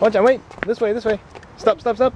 Watch out, wait. This way, this way. Stop, stop, stop.